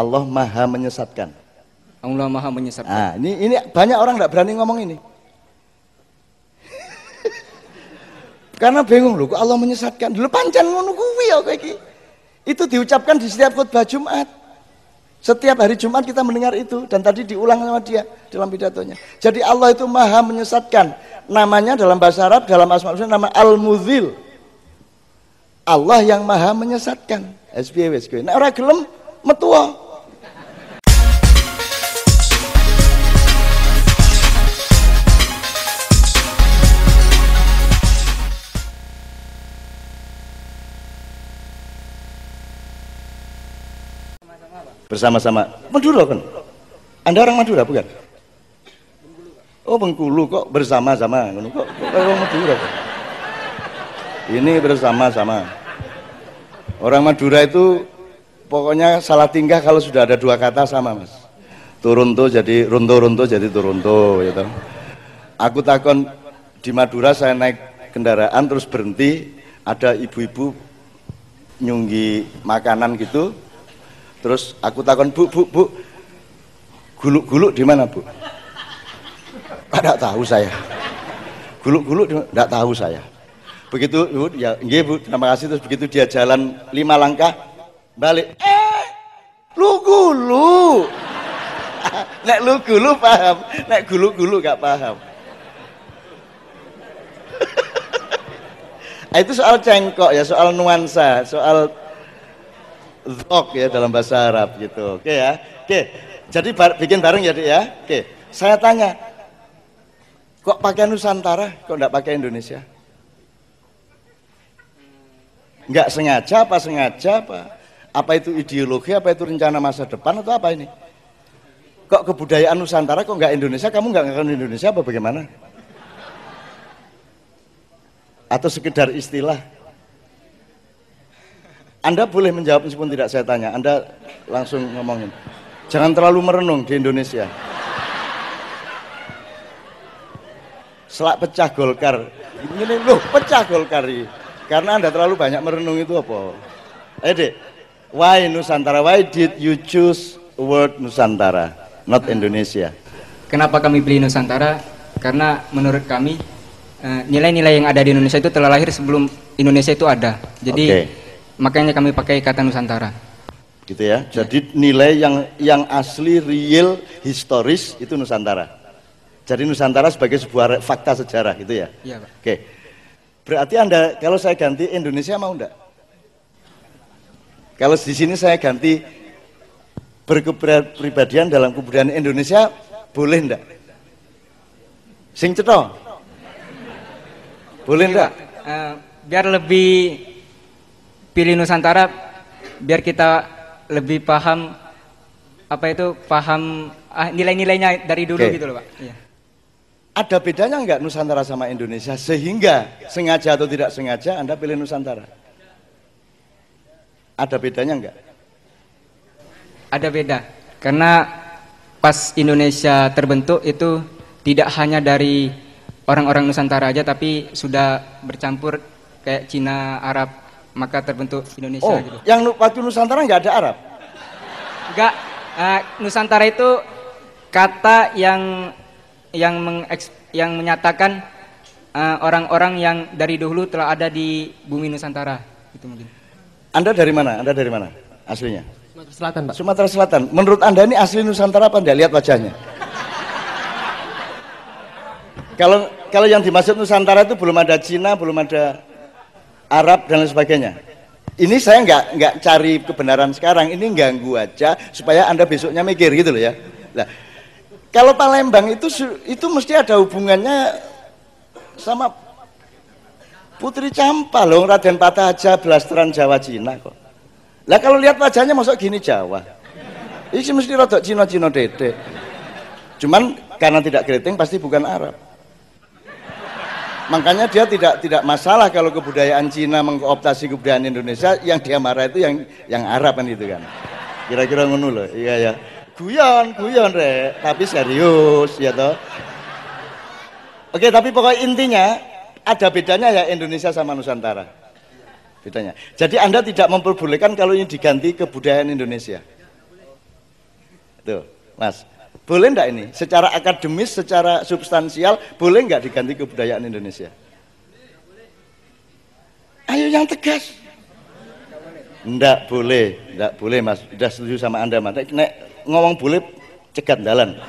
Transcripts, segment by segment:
Allah maha menyesatkan. Allah maha menyesatkan. Nah, ini ini banyak orang tidak berani ngomong ini. Karena bingung loh, kok Allah menyesatkan. Dulu pancen ngono kuwi ya kayak iki. Itu diucapkan di setiap khutbah Jumat. Setiap hari Jumat kita mendengar itu dan tadi diulang sama dia dalam pidatonya. Jadi Allah itu maha menyesatkan. Namanya dalam bahasa Arab dalam asma nama Al-Muzil. Allah yang maha menyesatkan. SBW Nah orang gelem metua. Bersama-sama. Madura kan? Anda orang Madura bukan? Oh Bengkulu kok bersama-sama kok, orang Madura kan? ini bersama-sama. Orang Madura itu pokoknya salah tingkah kalau sudah ada dua kata sama mas. Turunto jadi runto-runto jadi turunto gitu aku takon di Madura saya naik kendaraan terus berhenti ada ibu-ibu nyunggi makanan gitu Terus aku takon, "Bu, Bu, Bu. Guluk-guluk di mana, Bu?" Tidak tahu saya. Guluk-guluk tidak tahu saya. Begitu, Bu, ya, nggih, Bu, terima kasih terus begitu dia jalan lima langkah balik. Eh, lu gulu. Nek lu gulu paham, nek guluk-guluk gak paham. itu soal cengkok ya, soal nuansa, soal zok ya dalam bahasa Arab gitu. Oke ya. Oke. Jadi bar bikin bareng ya, ya. Oke. Saya tanya, kok pakai Nusantara, kok enggak pakai Indonesia? Enggak sengaja apa sengaja apa? Apa itu ideologi, apa itu rencana masa depan atau apa ini? Kok kebudayaan Nusantara kok enggak Indonesia, kamu enggak ngakan Indonesia apa bagaimana? Atau sekedar istilah? Anda boleh menjawab meskipun tidak saya tanya. Anda langsung ngomongin. Jangan terlalu merenung di Indonesia. Selak pecah Golkar. Ini loh, pecah Golkar ini. Karena Anda terlalu banyak merenung itu apa? Eh dek, why Nusantara? Why did you choose word Nusantara, not Indonesia? Kenapa kami pilih Nusantara? Karena menurut kami eh, nilai-nilai yang ada di Indonesia itu telah lahir sebelum Indonesia itu ada. Jadi okay makanya kami pakai kata Nusantara. Gitu ya. Jadi nilai yang yang asli real historis itu Nusantara. Jadi Nusantara sebagai sebuah fakta sejarah gitu ya. Iya Pak. Oke. Berarti anda kalau saya ganti Indonesia mau enggak kalau di sini saya ganti berkepribadian dalam kebudayaan Indonesia boleh enggak sing ceto boleh enggak uh, biar lebih pilih Nusantara biar kita lebih paham apa itu paham ah, nilai-nilainya dari dulu okay. gitu loh pak. Iya. Ada bedanya nggak Nusantara sama Indonesia sehingga sengaja atau tidak sengaja Anda pilih Nusantara? Ada bedanya nggak? Ada beda karena pas Indonesia terbentuk itu tidak hanya dari orang-orang Nusantara aja tapi sudah bercampur kayak Cina, Arab, maka terbentuk Indonesia oh, gitu. Yang waktu Nusantara nggak ada Arab? Enggak, uh, Nusantara itu kata yang yang mengeks, yang menyatakan eh, orang-orang uh, yang dari dahulu telah ada di bumi Nusantara itu mungkin. Anda dari mana? Anda dari mana? Aslinya? Sumatera Selatan, Pak. Sumatera Selatan. Menurut Anda ini asli Nusantara apa Anda lihat wajahnya? kalau kalau yang dimaksud Nusantara itu belum ada Cina, belum ada Arab dan lain sebagainya. Ini saya nggak nggak cari kebenaran sekarang, ini ganggu aja supaya anda besoknya mikir gitu loh ya. Nah, kalau Palembang itu itu mesti ada hubungannya sama Putri Campa loh, Raden Patah aja belasteran Jawa Cina kok. Lah kalau lihat wajahnya masuk gini Jawa. Ini mesti rodok Cina-Cina dede. Cuman karena tidak keriting pasti bukan Arab. Makanya dia tidak tidak masalah kalau kebudayaan Cina mengkooptasi kebudayaan Indonesia, yang dia marah itu yang yang Arab kan itu kan. Kira-kira ngono loh. Iya ya. Guyon, guyon re, tapi serius ya toh. Oke, tapi pokoknya intinya ada bedanya ya Indonesia sama Nusantara. Bedanya. Jadi Anda tidak memperbolehkan kalau ini diganti kebudayaan Indonesia. Tuh, Mas. Boleh enggak ini? Secara akademis, secara substansial, boleh enggak diganti kebudayaan Indonesia? Ayo yang tegas. Enggak boleh, enggak boleh Mas. Sudah setuju sama Anda, Mas. Nek ngomong boleh cegat dalan.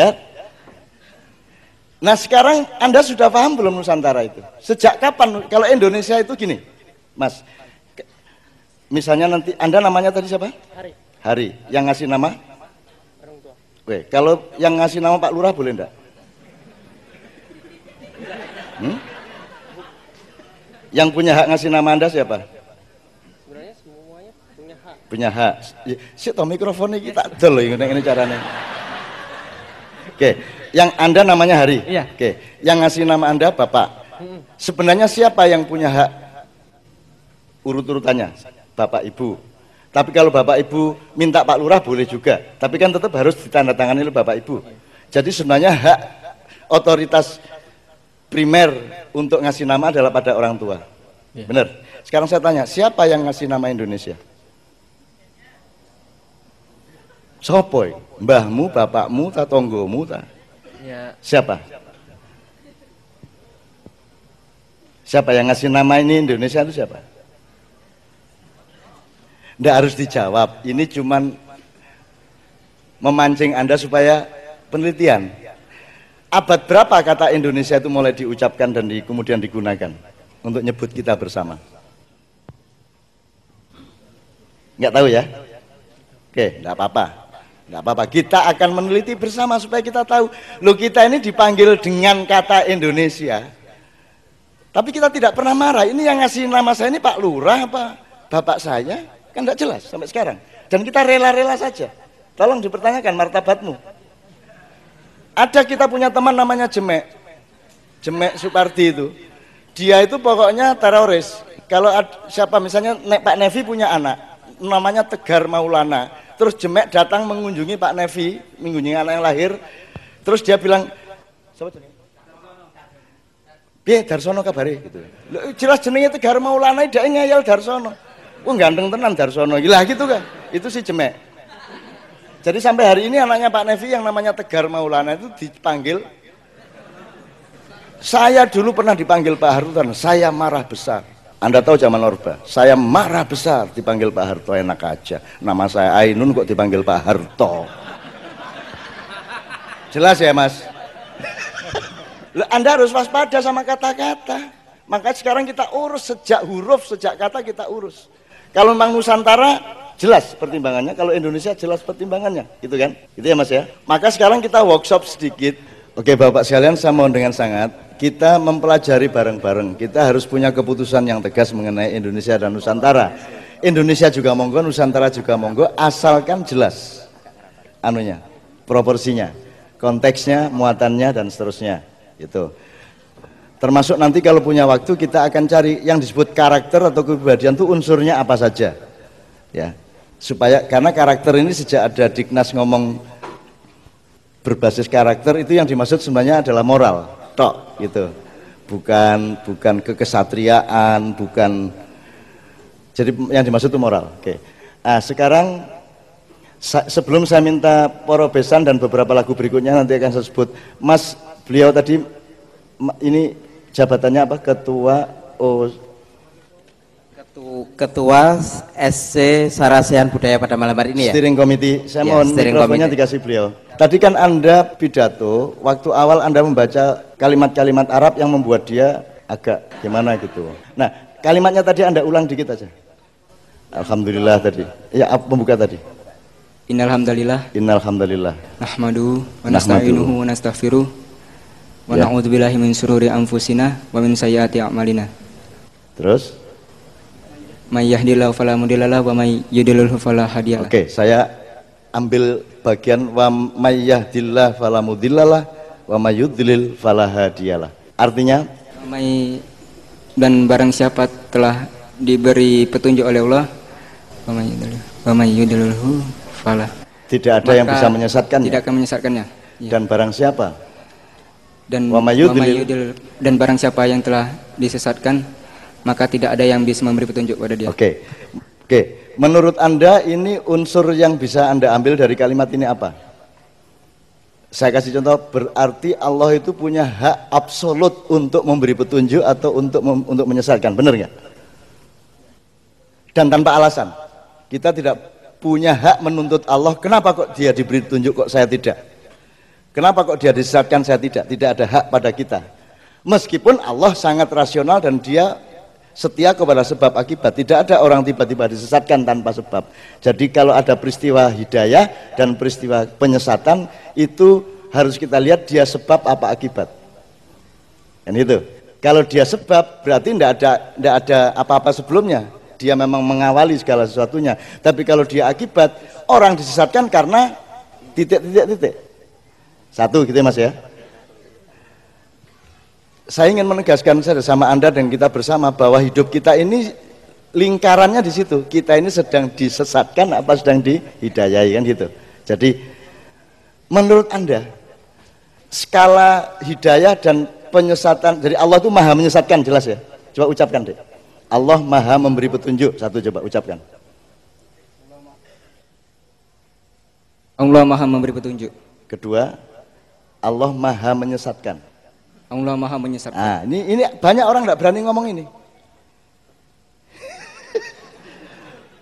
ya. Nah sekarang Anda sudah paham belum Nusantara itu? Sejak kapan? Kalau Indonesia itu gini, Mas. Misalnya nanti Anda namanya tadi siapa? Hari. Yang ngasih nama? Oke, kalau yang ngasih nama Pak Lurah boleh enggak? Hmm? Yang punya hak ngasih nama Anda siapa? Sebenarnya semuanya punya hak. Punya hak. Ya, Sik toh mikrofon iki tak dol lho ngene caranya. Oke, yang Anda namanya Hari. Iya. Oke, yang ngasih nama Anda Bapak. Sebenarnya siapa yang punya hak urut-urutannya? Bapak Ibu. Tapi kalau Bapak Ibu minta Pak Lurah boleh juga. Tapi kan tetap harus ditandatangani oleh Bapak Ibu. Jadi sebenarnya hak otoritas primer untuk ngasih nama adalah pada orang tua. Iya. Benar. Sekarang saya tanya, siapa yang ngasih nama Indonesia? Sopoy, mbahmu, bapakmu, tatonggomu, ta? Ya, Siapa? Siapa yang ngasih nama ini Indonesia itu siapa? Tidak harus dijawab. Ini cuman memancing Anda supaya penelitian. Abad berapa kata Indonesia itu mulai diucapkan dan di, kemudian digunakan untuk nyebut kita bersama? Nggak tahu ya? Oke, nggak apa-apa. Nggak apa-apa. Kita akan meneliti bersama supaya kita tahu. Loh kita ini dipanggil dengan kata Indonesia. Tapi kita tidak pernah marah. Ini yang ngasih nama saya ini Pak Lurah apa Bapak saya? Kan nggak jelas sampai sekarang. Dan kita rela-rela saja. Tolong dipertanyakan martabatmu. Ada kita punya teman namanya Jemek. Jemek Supardi itu. Dia itu pokoknya teroris. Kalau ad- siapa misalnya Pak Nevi punya anak namanya Tegar Maulana. Terus Jemek datang mengunjungi Pak Nevi, mengunjungi anak yang lahir. Terus dia bilang? Piye Darsono kabare gitu. Jelas jenenge Tegar Maulana dia ngeyel Darsono. Wah ganteng tenan Darsono. Gila gitu kan. Itu si Jemek. Jadi sampai hari ini anaknya Pak Nevi yang namanya Tegar Maulana itu dipanggil saya dulu pernah dipanggil Pak Harto saya marah besar. Anda tahu zaman Orba, saya marah besar dipanggil Pak Harto enak aja. Nama saya Ainun kok dipanggil Pak Harto. Jelas ya Mas? Anda harus waspada sama kata-kata. Makanya sekarang kita urus sejak huruf, sejak kata kita urus. Kalau memang Nusantara jelas pertimbangannya, kalau Indonesia jelas pertimbangannya, gitu kan? Gitu ya Mas ya. Maka sekarang kita workshop sedikit. Oke Bapak sekalian, saya mohon dengan sangat kita mempelajari bareng-bareng. Kita harus punya keputusan yang tegas mengenai Indonesia dan Nusantara. Indonesia juga monggo, Nusantara juga monggo, asalkan jelas anunya, proporsinya, konteksnya, muatannya dan seterusnya. Itu. Termasuk nanti kalau punya waktu kita akan cari yang disebut karakter atau kepribadian itu unsurnya apa saja. Ya. Supaya karena karakter ini sejak ada Diknas ngomong berbasis karakter itu yang dimaksud sebenarnya adalah moral, tok gitu. Bukan bukan kekesatriaan, bukan jadi yang dimaksud itu moral. Oke. Nah, sekarang sebelum saya minta poro besan dan beberapa lagu berikutnya nanti akan saya sebut. Mas, beliau tadi ini jabatannya apa? Ketua Ketu- Ketua SC Sarasehan Budaya pada malam hari ini ya. steering committee. Saya Ya, mohon mikrofonnya committee. dikasih beliau. Tadi kan Anda pidato, waktu awal Anda membaca kalimat-kalimat Arab yang membuat dia agak gimana gitu. Nah, kalimatnya tadi Anda ulang dikit aja. Alhamdulillah tadi. Ya, pembuka tadi? Innal hamdalillah Innal hamdalillah. nahmadu wa nasta'inuhu wa nastaghfiruh wa Ya. na'udzu billahi min syururi anfusina wa min sayyiati a'malina. Terus? May yahdihillahu fala mudhillalah wa may yudlilhu fala hadiyalah. Oke, saya ambil bagian wa may yahdillah fala mudhillalah wa may yudlil fala hadiyalah. Artinya may dan barang siapa telah diberi petunjuk oleh Allah wa may yudlil wa may yudlilhu fala tidak ada yang Maka bisa menyesatkannya. Tidak akan menyesatkannya. Ya. Dan barang siapa? Dan Wa may wa may yudlil- yudlil- dan barang siapa yang telah disesatkan maka tidak ada yang bisa memberi petunjuk pada dia. Oke. Oke, menurut Anda ini unsur yang bisa Anda ambil dari kalimat ini apa? Saya kasih contoh, berarti Allah itu punya hak absolut untuk memberi petunjuk atau untuk mem- untuk menyesatkan, benar nggak? Dan tanpa alasan, kita tidak punya hak menuntut Allah. Kenapa kok dia diberi petunjuk kok saya tidak? Kenapa kok dia disesatkan saya tidak? Tidak ada hak pada kita. Meskipun Allah sangat rasional dan dia setia kepada sebab akibat. Tidak ada orang tiba-tiba disesatkan tanpa sebab. Jadi kalau ada peristiwa hidayah dan peristiwa penyesatan itu harus kita lihat dia sebab apa akibat. Kan itu. Kalau dia sebab berarti tidak ada tidak ada apa-apa sebelumnya. Dia memang mengawali segala sesuatunya. Tapi kalau dia akibat, orang disesatkan karena titik-titik-titik. Satu gitu ya Mas ya saya ingin menegaskan saja sama Anda dan kita bersama bahwa hidup kita ini lingkarannya di situ. Kita ini sedang disesatkan apa sedang dihidayai kan gitu. Jadi menurut Anda skala hidayah dan penyesatan dari Allah itu maha menyesatkan jelas ya. Coba ucapkan deh. Allah maha memberi petunjuk. Satu coba ucapkan. Allah Maha memberi petunjuk. Kedua, Allah maha menyesatkan. Allah Maha menyesatkan. Nah, ini ini banyak orang nggak berani ngomong ini.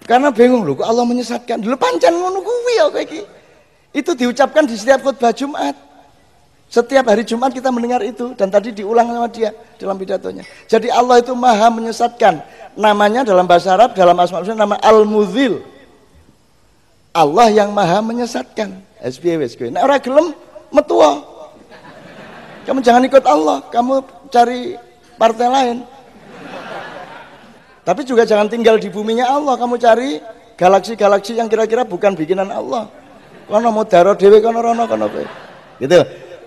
Karena bingung loh, kok Allah menyesatkan. Dulu pancen ngono kuwi ya iki. Itu diucapkan di setiap khutbah Jumat. Setiap hari Jumat kita mendengar itu dan tadi diulang sama dia dalam pidatonya. Jadi Allah itu maha menyesatkan. Namanya dalam bahasa Arab dalam asma husna nama Al-Muzil. Allah yang maha menyesatkan. SPW Nah, orang gelem metua. Kamu jangan ikut Allah, kamu cari partai lain. Tapi juga jangan tinggal di buminya Allah, kamu cari galaksi-galaksi yang kira-kira bukan bikinan Allah. Kono mau daro dewe kono rono kono. Gitu.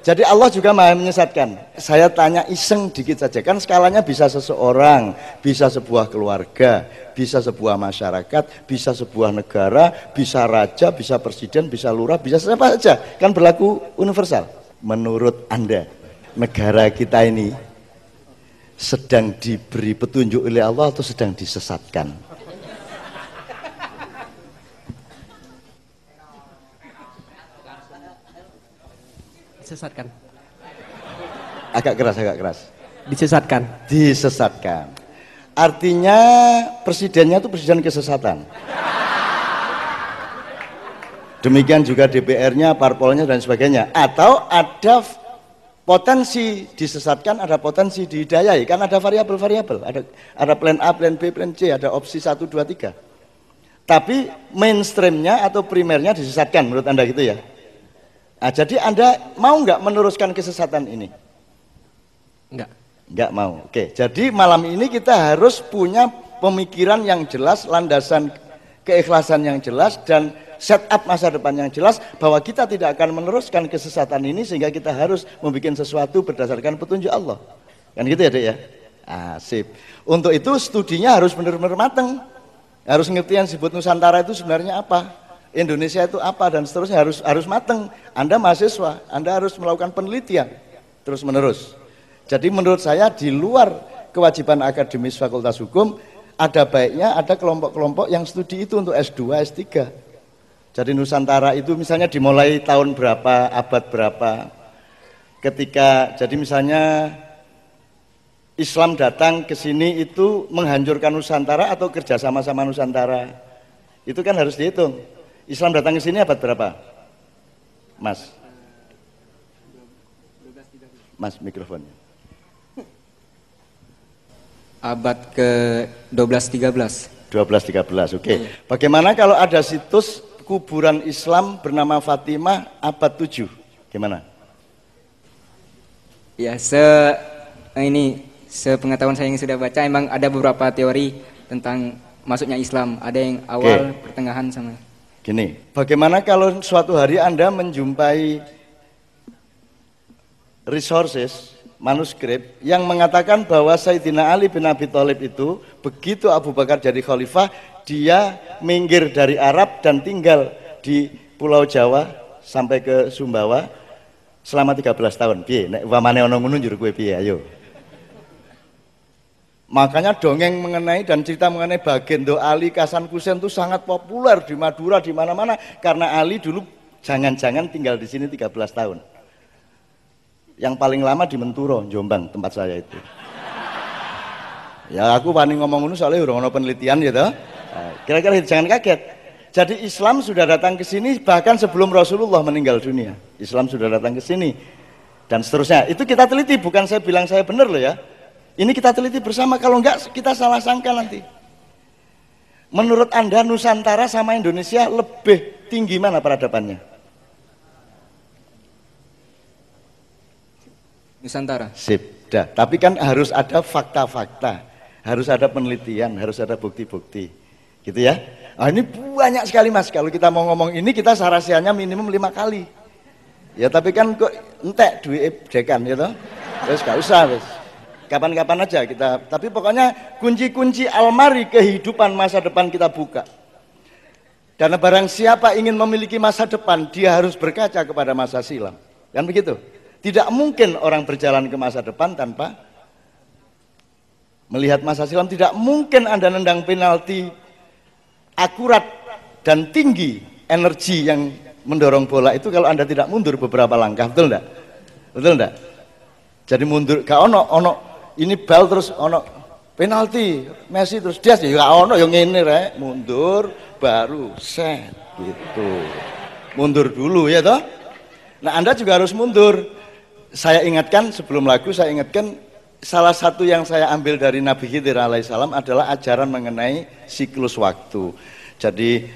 Jadi Allah juga maha menyesatkan. Saya tanya iseng dikit saja. Kan skalanya bisa seseorang, bisa sebuah keluarga, bisa sebuah masyarakat, bisa sebuah negara, bisa raja, bisa presiden, bisa lurah, bisa siapa saja. Kan berlaku universal. Menurut Anda, negara kita ini sedang diberi petunjuk oleh Allah atau sedang disesatkan? Disesatkan. Agak keras, agak keras. Disesatkan. Disesatkan. Artinya presidennya itu presiden kesesatan. Demikian juga DPR-nya, parpolnya dan sebagainya. Atau ada potensi disesatkan, ada potensi dihidayai. Kan ada variabel-variabel. Ada, ada plan A, plan B, plan C, ada opsi 1, 2, 3. Tapi mainstreamnya atau primernya disesatkan menurut Anda gitu ya? Nah, jadi Anda mau nggak meneruskan kesesatan ini? Enggak. Nggak mau. Oke, jadi malam ini kita harus punya pemikiran yang jelas, landasan keikhlasan yang jelas dan setup masa depan yang jelas bahwa kita tidak akan meneruskan kesesatan ini sehingga kita harus membuat sesuatu berdasarkan petunjuk Allah. Kan gitu ya, Dek ya? Ah, sip. Untuk itu studinya harus benar-benar matang. Harus ngerti yang disebut Nusantara itu sebenarnya apa. Indonesia itu apa dan seterusnya harus harus matang. Anda mahasiswa, Anda harus melakukan penelitian terus menerus. Jadi menurut saya di luar kewajiban akademis Fakultas Hukum ada baiknya ada kelompok-kelompok yang studi itu untuk S2, S3. Jadi Nusantara itu misalnya dimulai tahun berapa, abad berapa. Ketika jadi misalnya Islam datang ke sini itu menghancurkan Nusantara atau kerja sama-sama Nusantara. Itu kan harus dihitung. Islam datang ke sini abad berapa? Mas. Mas mikrofonnya. Abad ke 12 13. 12 13. Oke. Bagaimana kalau ada situs kuburan Islam bernama Fatimah abad 7? Gimana? Ya, se ini sepengetahuan saya yang sudah baca emang ada beberapa teori tentang masuknya Islam. Ada yang awal, pertengahan sama. Gini, bagaimana kalau suatu hari Anda menjumpai resources, manuskrip yang mengatakan bahwa Sayyidina Ali bin Abi Thalib itu begitu Abu Bakar jadi khalifah, dia minggir dari Arab dan tinggal di Pulau Jawa sampai ke Sumbawa selama 13 tahun. Piye? Nek wamane ana ngono njur kowe piye? Ayo. Makanya dongeng mengenai dan cerita mengenai Bagendo Ali Kasan Kusen itu sangat populer di Madura di mana-mana karena Ali dulu jangan-jangan tinggal di sini 13 tahun. Yang paling lama di Menturo, Jombang tempat saya itu. Ya aku paling ngomong ini soalnya udah penelitian gitu. Kira-kira jangan kaget. Jadi Islam sudah datang ke sini bahkan sebelum Rasulullah meninggal dunia. Islam sudah datang ke sini dan seterusnya. Itu kita teliti, bukan saya bilang saya benar loh ya. Ini kita teliti bersama, kalau enggak kita salah sangka nanti. Menurut Anda Nusantara sama Indonesia lebih tinggi mana peradabannya? Nusantara. Sip, dah. Tapi kan harus ada fakta-fakta, harus ada penelitian, harus ada bukti-bukti. Gitu ya. Nah, ini banyak sekali mas, kalau kita mau ngomong ini kita sarasiannya minimum lima kali. Ya tapi kan kok entek duit dekan ya toh. Terus gak usah terus kapan-kapan aja kita tapi pokoknya kunci-kunci almari kehidupan masa depan kita buka dan barang siapa ingin memiliki masa depan dia harus berkaca kepada masa silam kan begitu tidak mungkin orang berjalan ke masa depan tanpa melihat masa silam. Tidak mungkin anda nendang penalti akurat dan tinggi energi yang mendorong bola itu kalau anda tidak mundur beberapa langkah. Betul enggak betul enggak jadi mundur gak ono ono ini bal terus ono penalti Messi terus dia sih ya ono yang ini rek. Mundur baru set gitu. Mundur dulu ya toh? Nah anda juga harus mundur saya ingatkan sebelum lagu saya ingatkan salah satu yang saya ambil dari Nabi Khidir alaihissalam adalah ajaran mengenai siklus waktu jadi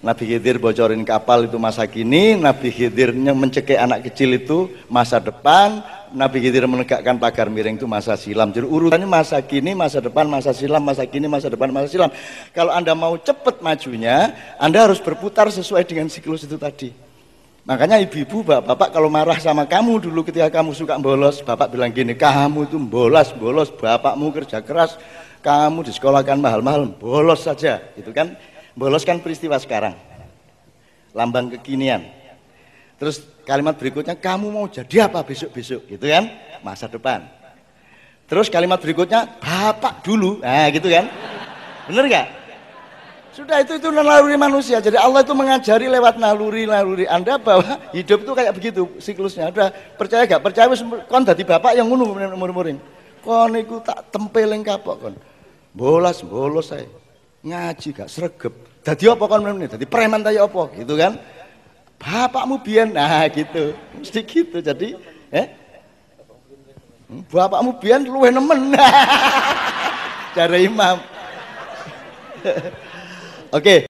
Nabi Khidir bocorin kapal itu masa kini, Nabi Khidir mencekik anak kecil itu masa depan, Nabi Khidir menegakkan pagar miring itu masa silam. Jadi urutannya masa kini, masa depan, masa silam, masa kini, masa depan, masa silam. Kalau Anda mau cepat majunya, Anda harus berputar sesuai dengan siklus itu tadi. Makanya ibu-ibu, bapak-bapak kalau marah sama kamu dulu ketika kamu suka bolos, bapak bilang gini, kamu itu bolos, bolos, bapakmu kerja keras, kamu disekolahkan mahal-mahal, bolos saja, gitu kan? Bolos kan peristiwa sekarang. Lambang kekinian. Terus kalimat berikutnya, kamu mau jadi apa besok-besok? Gitu kan? Masa depan. Terus kalimat berikutnya, bapak dulu. Nah gitu kan? Bener gak? Sudah itu itu naluri manusia. Jadi Allah itu mengajari lewat naluri-naluri Anda bahwa hidup itu kayak begitu siklusnya. Udah percaya gak? Percaya kon dadi bapak yang ngunu umur-umurin. Kon iku tak tempeleng kapok kon. Bolas, bolos saya ngaji gak? Sregep. Dadi apa kon meneh dadi preman ta apa? Gitu kan? Bapakmu biyen? Nah gitu. Mesti gitu jadi eh? Bapakmu biyen luwe nemen. Cara imam oke